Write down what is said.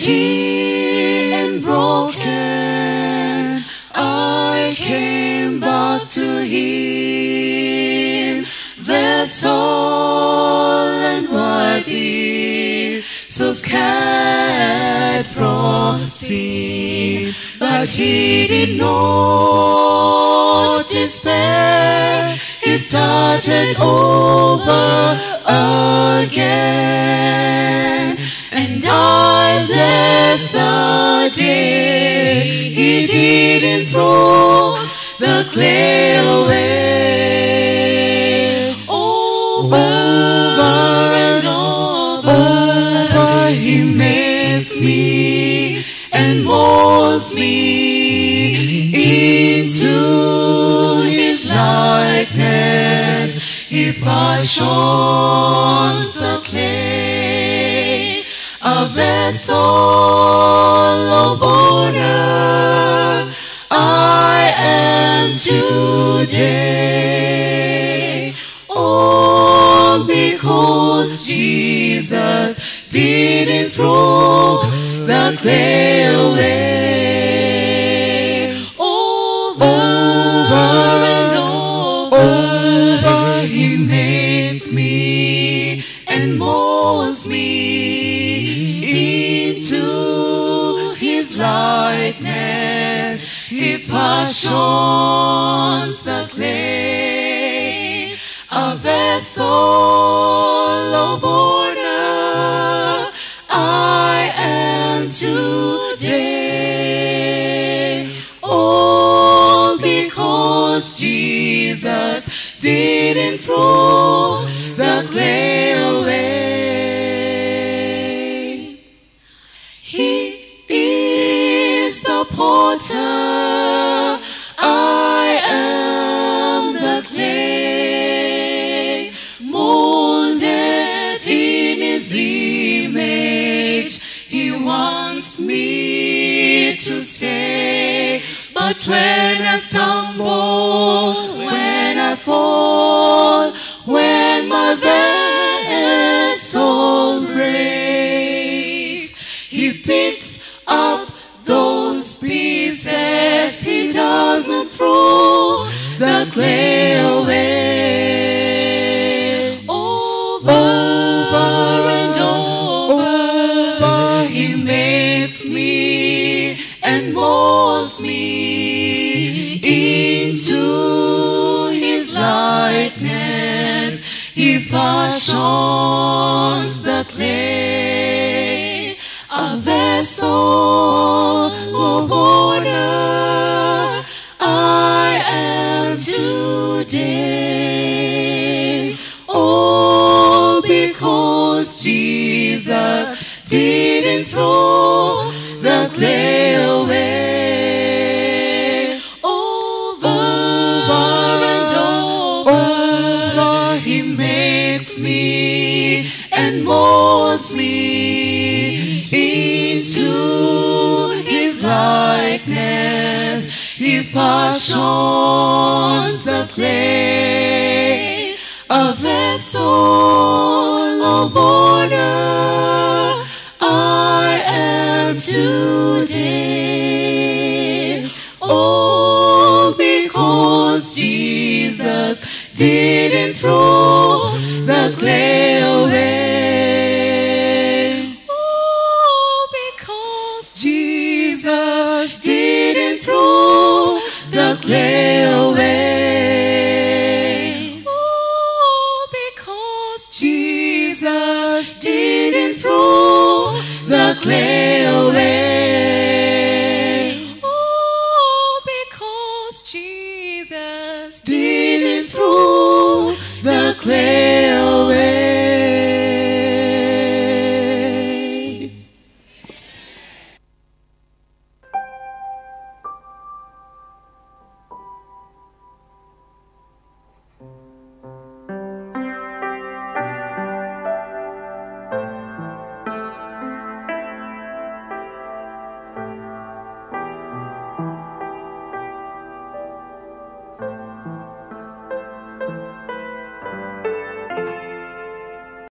empty and broken, I came back to Him. Vessel unworthy, so scared from sin, but He did not despair. He started over again. The day he didn't throw the clay away. Over and over, he makes me and molds me into his likeness. He the clay, a vessel honor. I am today. All because Jesus didn't throw the clay He fashions the clay, a vessel of honor. I am today. All because Jesus didn't potter. I am the clay, molded in his image. He wants me to stay. But when I stumble, when I fall, when my vessel me into his likeness. He fashions the clay, a vessel of honor. I am today. All because Jesus didn't throw the clay away. Fashions the clay, a vessel of honor. I am today. All because Jesus didn't throw because